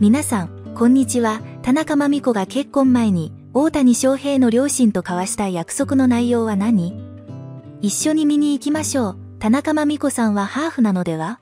皆さん、こんにちは。田中真美子が結婚前に、大谷翔平の両親と交わした約束の内容は何？一緒に見に行きましょう。田中真美子さんはハーフなのでは？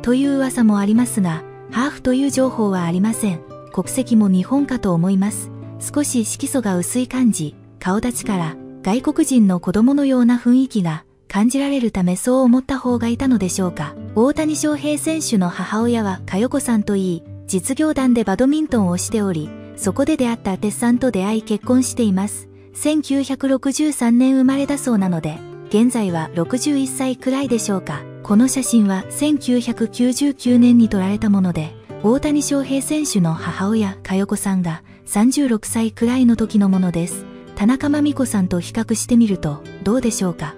という噂もありますが、ハーフという情報はありません。国籍も日本かと思います。少し色素が薄い感じ、顔立ちから外国人の子供のような雰囲気が感じられるためそう思った方がいたのでしょうか。大谷翔平選手の母親は佳代子さんといい、実業団でバドミントンをしており、そこで出会った鉄さんと出会い結婚しています。1963年生まれだそうなので、現在は61歳くらいでしょうか。この写真は1999年に撮られたもので、大谷翔平選手の母親、佳代子さんが36歳くらいの時のものです。田中真美子さんと比較してみると、どうでしょうか。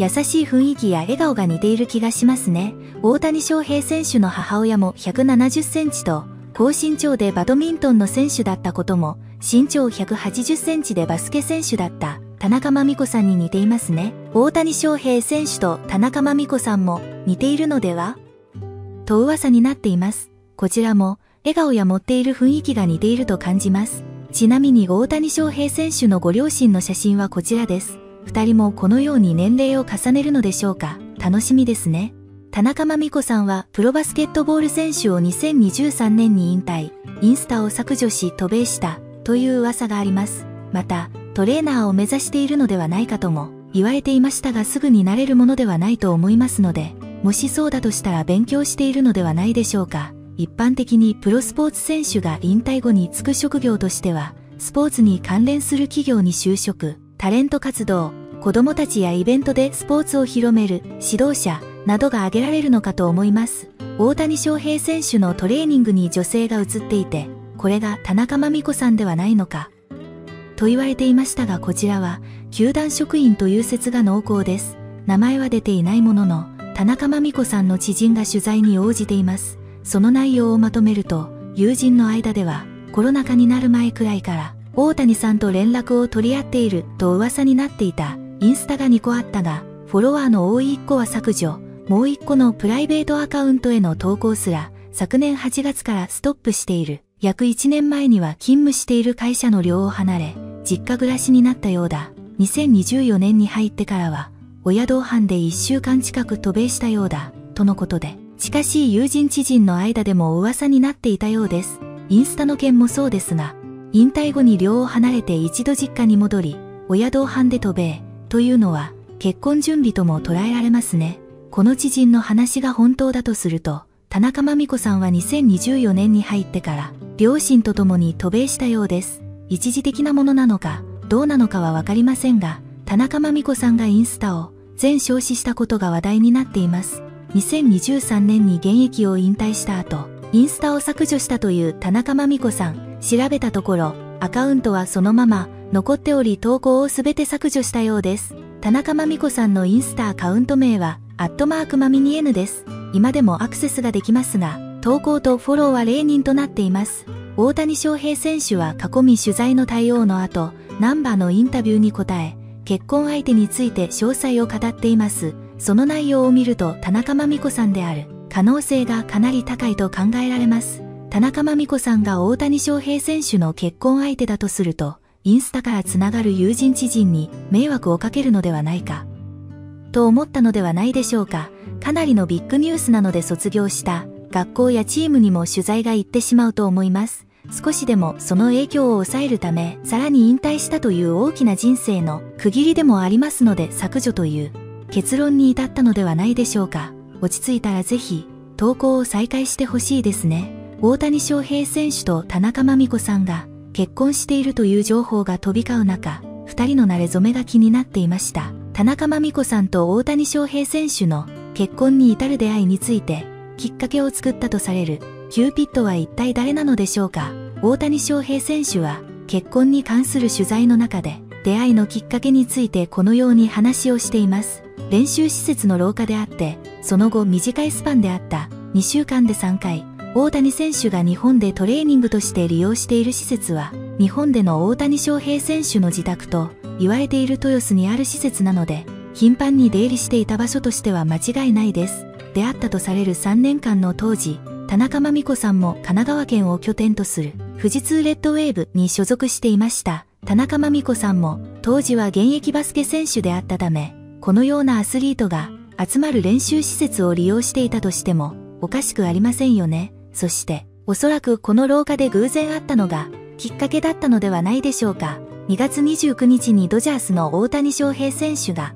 優しい雰囲気や笑顔が似ている気がしますね。大谷翔平選手の母親も170センチと、高身長でバドミントンの選手だったことも、身長180センチでバスケ選手だった田中真美子さんに似ていますね。大谷翔平選手と田中真美子さんも似ているのでは？と噂になっています。こちらも、笑顔や持っている雰囲気が似ていると感じます。ちなみに大谷翔平選手のご両親の写真はこちらです。二人もこのように年齢を重ねるのでしょうか？楽しみですね。田中真美子さんはプロバスケットボール選手を2023年に引退、インスタを削除し渡米したという噂があります。また、トレーナーを目指しているのではないかとも言われていましたがすぐになれるものではないと思いますので、もしそうだとしたら勉強しているのではないでしょうか？一般的にプロスポーツ選手が引退後に就く職業としては、スポーツに関連する企業に就職、タレント活動、子供たちやイベントでスポーツを広める指導者などが挙げられるのかと思います。大谷翔平選手のトレーニングに女性が映っていて、これが田中真美子さんではないのか。と言われていましたがこちらは、球団職員という説が濃厚です。名前は出ていないものの、田中真美子さんの知人が取材に応じています。その内容をまとめると、友人の間では、コロナ禍になる前くらいから、大谷さんと連絡を取り合っていると噂になっていたインスタが2個あったが、フォロワーの多い1個は削除、もう1個のプライベートアカウントへの投稿すら、昨年8月からストップしている。約1年前には勤務している会社の寮を離れ、実家暮らしになったようだ。2024年に入ってからは、親同伴で1週間近く渡米したようだ、とのことで、近しい友人知人の間でも噂になっていたようです。インスタの件もそうですが、引退後に寮を離れて一度実家に戻り、親同伴で渡米、というのは、結婚準備とも捉えられますね。この知人の話が本当だとすると、田中真美子さんは2024年に入ってから、両親と共に渡米したようです。一時的なものなのか、どうなのかはわかりませんが、田中真美子さんがインスタを全消死したことが話題になっています。2023年に現役を引退した後、インスタを削除したという田中真美子さん。調べたところ、アカウントはそのまま残っており投稿をすべて削除したようです。田中真美子さんのインスタアカウント名は、アットマークマミニ N です。今でもアクセスができますが、投稿とフォローは0人となっています。大谷翔平選手は過去見取材の対応の後、ナンバーのインタビューに答え、結婚相手について詳細を語っています。その内容を見ると田中真美子さんである可能性がかなり高いと考えられます。田中真美子さんが大谷翔平選手の結婚相手だとすると、インスタからつながる友人知人に迷惑をかけるのではないか。と思ったのではないでしょうか。かなりのビッグニュースなので卒業した学校やチームにも取材が行ってしまうと思います。少しでもその影響を抑えるため、さらに引退したという大きな人生の区切りでもありますので削除という結論に至ったのではないでしょうか。落ち着いたらぜひ投稿を再開してほしいですね。大谷翔平選手と田中真美子さんが結婚しているという情報が飛び交う中、二人の馴れ初めが気になっていました。田中真美子さんと大谷翔平選手の結婚に至る出会いについて、きっかけを作ったとされるキューピッドは一体誰なのでしょうか大谷翔平選手は結婚に関する取材の中で出会いのきっかけについてこのように話をしています。練習施設の廊下であって、その後短いスパンであった2週間で3回、大谷選手が日本でトレーニングとして利用している施設は、日本での大谷翔平選手の自宅と言われている豊洲にある施設なので、頻繁に出入りしていた場所としては間違いないです。出会ったとされる3年間の当時、田中真美子さんも神奈川県を拠点とする富士通レッドウェーブに所属していました。田中真美子さんも当時は現役バスケ選手であったため、このようなアスリートが集まる練習施設を利用していたとしてもおかしくありませんよね。そして、おそらくこの廊下で偶然あったのがきっかけだったのではないでしょうか。2月29日にドジャースの大谷翔平選手が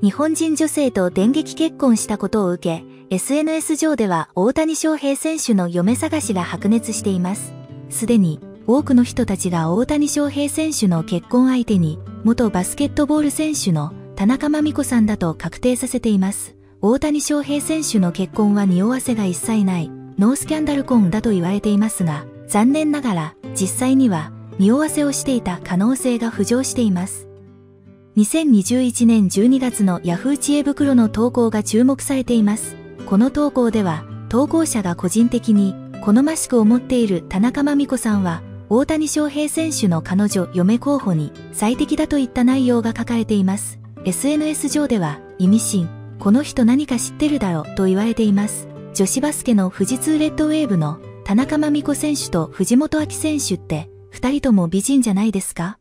日本人女性と電撃結婚したことを受け、SNS 上では大谷翔平選手の嫁探しが白熱しています。すでに多くの人たちが大谷翔平選手の結婚相手に元バスケットボール選手の田中真美子さんだと確定させています。大谷翔平選手の結婚は匂わせが一切ないノースキャンダル婚だと言われていますが、残念ながら実際には匂わせをしていた可能性が浮上しています。2021年12月の Yahoo 知恵袋の投稿が注目されています。この投稿では、投稿者が個人的に好ましく思っている田中真美子さんは、大谷翔平選手の彼女、嫁候補に最適だといった内容が書かれています。SNS 上では、意味深、この人何か知ってるだろと言われています。女子バスケの富士通レッドウェーブの田中真美子選手と藤本明選手って、二人とも美人じゃないですか？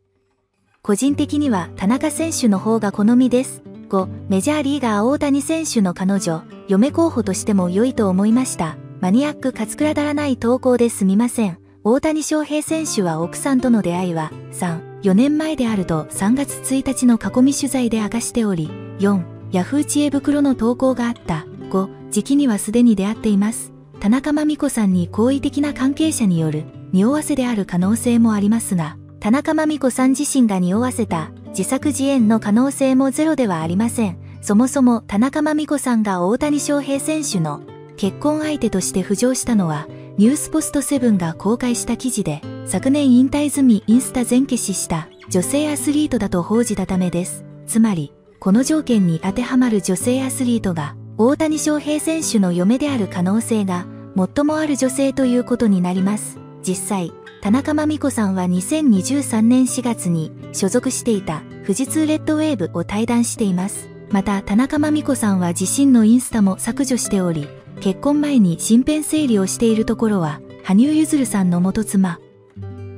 個人的には田中選手の方が好みです。5、メジャーリーガー大谷選手の彼女、嫁候補としても良いと思いました。マニアックかつくらだらない投稿ですみません。大谷翔平選手は奥さんとの出会いは、3、4年前であると3月1日の囲み取材で明かしており、4、ヤフー知恵袋の投稿があった。5、時期にはすでに出会っています。田中真美子さんに好意的な関係者による、匂わせである可能性もありますが、田中真美子さん自身が匂わせた自作自演の可能性もゼロではありません。そもそも田中真美子さんが大谷翔平選手の結婚相手として浮上したのは、ニュースポストセブンが公開した記事で、昨年引退済みインスタ全消しした女性アスリートだと報じたためです。つまり、この条件に当てはまる女性アスリートが、大谷翔平選手の嫁である可能性が、最もある女性ということになります。実際、田中真美子さんは2023年4月に所属していた富士通レッドウェーブを退団しています。また、田中真美子さんは自身のインスタも削除しており、結婚前に身辺整理をしているところは、羽生結弦さんの元妻、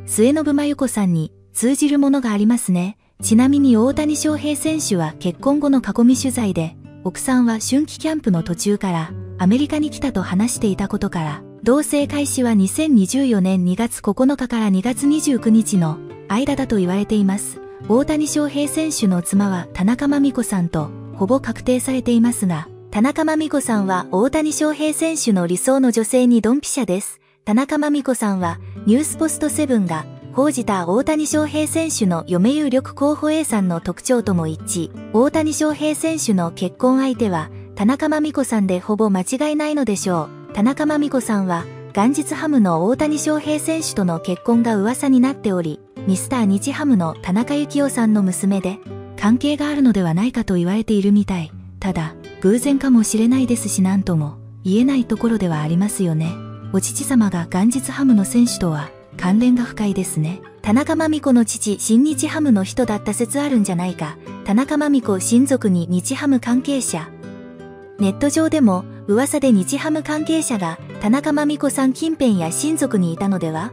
末信真由子さんに通じるものがありますね。ちなみに大谷翔平選手は結婚後の囲み取材で、奥さんは春季キャンプの途中からアメリカに来たと話していたことから、同棲開始は2024年2月9日から2月29日の間だと言われています。大谷翔平選手の妻は田中真美子さんとほぼ確定されていますが、田中真美子さんは大谷翔平選手の理想の女性にドンピシャです。田中真美子さんは、ニュースポストセブンが、報じた大谷翔平選手の嫁有力候補 A さんの特徴とも一致。大谷翔平選手の結婚相手は、田中真美子さんでほぼ間違いないのでしょう。田中真美子さんは、元日ハムの大谷翔平選手との結婚が噂になっており、ミスター日ハムの田中幸雄さんの娘で、関係があるのではないかと言われているみたい。ただ、偶然かもしれないですし何とも言えないところではありますよね。お父様が元日ハムの選手とは関連が深いですね。田中真美子の父、新日ハムの人だった説あるんじゃないか。田中真美子親族に日ハム関係者。ネット上でも噂で日ハム関係者が田中真美子さん近辺や親族にいたのでは？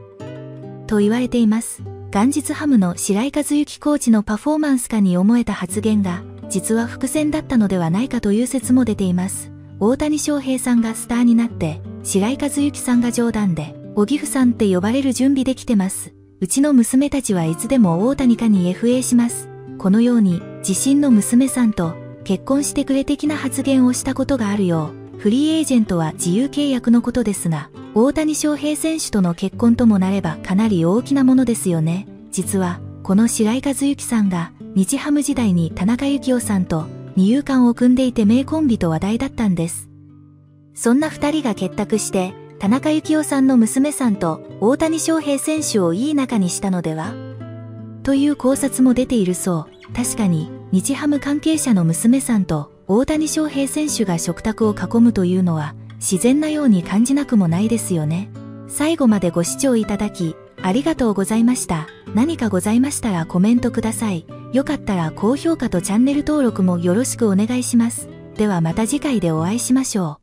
と言われています。元日ハムの白井和幸コーチのパフォーマンスかに思えた発言が実は伏線だったのではないかという説も出ています。大谷翔平さんがスターになって、白井和幸さんが冗談で、おぎふさんって呼ばれる準備できてます。うちの娘たちはいつでも大谷かに FA します。このように、自身の娘さんと結婚してくれ的な発言をしたことがあるよう、フリーエージェントは自由契約のことですが、大谷翔平選手との結婚ともなればかなり大きなものですよね。実は、この白井和幸さんが日ハム時代に田中幸雄さんと二遊間を組んでいて名コンビと話題だったんです。そんな二人が結託して、田中幸雄さんの娘さんと大谷翔平選手をいい仲にしたのでは？という考察も出ているそう。確かに、日ハム関係者の娘さんと大谷翔平選手が食卓を囲むというのは自然なように感じなくもないですよね。最後までご視聴いただき、ありがとうございました。何かございましたらコメントください。よかったら高評価とチャンネル登録もよろしくお願いします。ではまた次回でお会いしましょう。